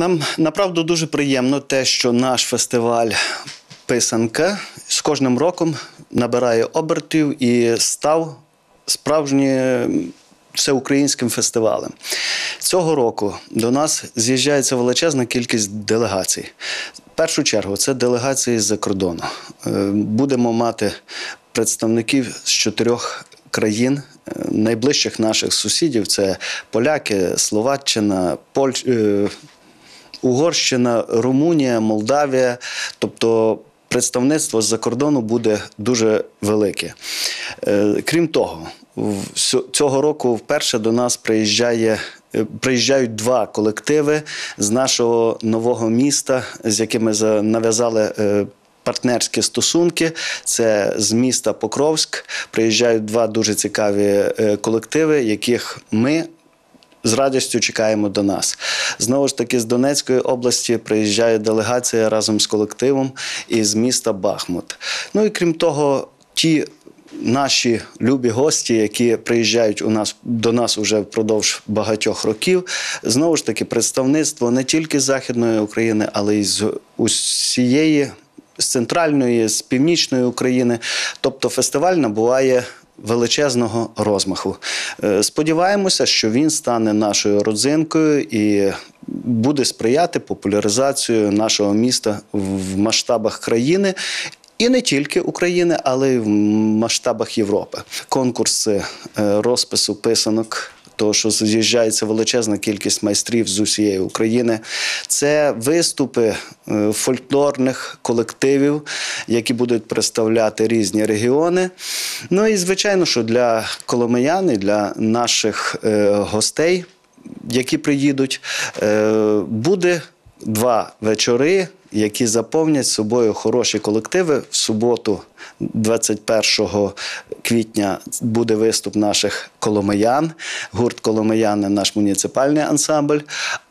Нам направду дуже приємно те, що наш фестиваль писанка з кожним роком набирає обертів і став справжнім всеукраїнським фестивалем. Цього року до нас з'їжджається величезна кількість делегацій. В першу чергу це делегації з-за кордону. Е, Будемо мати представників з чотирьох країн. е, Найближчих наших сусідів це поляки, Словаччина, Польща. Угорщина, Румунія, Молдавія, тобто представництво з-за кордону буде дуже велике. Е, Крім того, цього року вперше до нас приїжджає. е, Приїжджають два колективи з нашого нового міста, з якими за- нав'язали е, партнерські стосунки. Це з міста Покровськ. Приїжджають два дуже цікаві колективи, яких ми з радістю чекаємо до нас. Знову ж таки, з Донецької області приїжджає делегація разом з колективом із міста Бахмут. Ну і крім того, ті. Наші любі гості, які приїжджають у нас до нас уже впродовж багатьох років, знову ж таки, представництво не тільки з Західної України, але й з усієї з центральної, з північної України. Тобто фестиваль набуває величезного розмаху. Е, Сподіваємося, що він стане нашою родзинкою і буде сприяти популяризацію нашого міста в масштабах країни. І не тільки України, але й в масштабах Європи. Конкурси е, розпису писанок того, що з'їжджається величезна кількість майстрів з усієї України. Це виступи е, фольклорних колективів, які будуть представляти різні регіони. Ну і звичайно, що для коломиян і для наших е, гостей, які приїдуть, е, буде два вечори, які заповнять собою хороші колективи. В суботу, 21 квітня, буде виступ наших коломиян. Гурт Коломияни наш муніципальний ансамбль.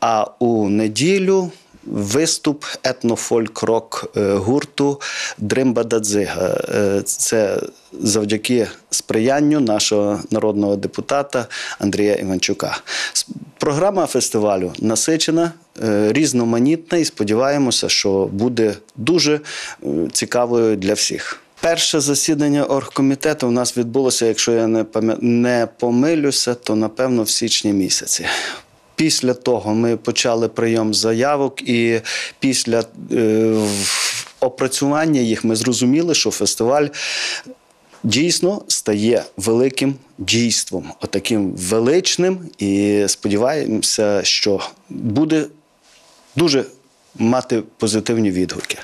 А у неділю. Виступ етнофольк-рок е, гурту Дримба Дадзига. Е, Це завдяки сприянню нашого народного депутата Андрія Іванчука. Програма фестивалю насичена, е, різноманітна і сподіваємося, що буде дуже е, цікавою для всіх. Перше засідання оргкомітету у нас відбулося, якщо я не не помилюся, то напевно в січні місяці. Після того ми почали прийом заявок, і після е, опрацювання їх ми зрозуміли, що фестиваль дійсно стає великим дійством, отаким величним. І сподіваємося, що буде дуже мати позитивні відгуки.